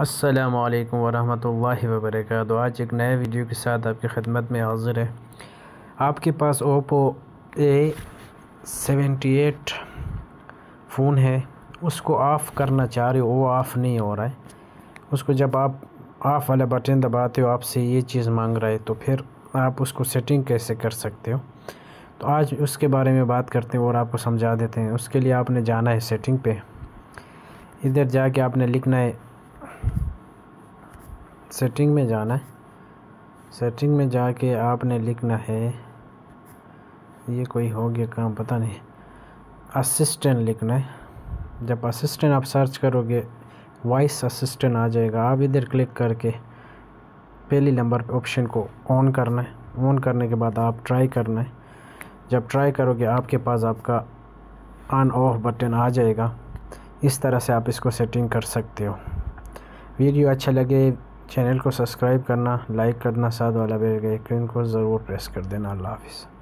असलकम वरहमल वबरक आज एक नए वीडियो के साथ आपकी खिदमत में हाज़िर है। आपके पास Oppo A seventy eight phone है। उसको ऑफ़ करना चाह रहे हो, वो ऑफ़ नहीं हो रहा है। उसको जब आप ऑफ़ वाला बटन दबाते हो, आपसे ये चीज़ मांग रहा है तो फिर आप उसको सेटिंग कैसे कर सकते हो? तो आज उसके बारे में बात करते हैं और आपको समझा देते हैं। उसके लिए आपने जाना है सेटिंग पे। इधर जाके आपने लिखना है सेटिंग में जाना है। सेटिंग में जाके आपने लिखना है। ये कोई हो गया काम, पता नहीं। असिस्टेंट लिखना है। जब असिस्टेंट आप सर्च करोगे वॉइस असिस्टेंट आ जाएगा। आप इधर क्लिक करके पहली नंबर ऑप्शन को ऑन करना है। ऑन करने के बाद आप ट्राई करना है। जब ट्राई करोगे, आपके पास आपका ऑन ऑफ़ बटन आ जाएगा। इस तरह से आप इसको सेटिंग कर सकते हो। वीडियो अच्छा लगे चैनल को सब्सक्राइब करना, लाइक करना, साथ वाला बेल आइकन को ज़रूर प्रेस कर देना। अल्लाह हाफिज़।